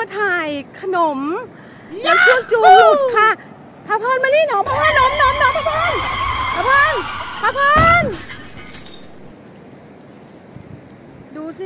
มาถ่ายขนมแล้วเชือกจูดค่ะพระพลินมานี่หนอมพระพรหนอมหนอมหนอมพระพลินพระพลินพาเพลิดูสิ